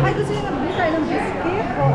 Ay, gusto nyo nagbili tayo ng biscuit o?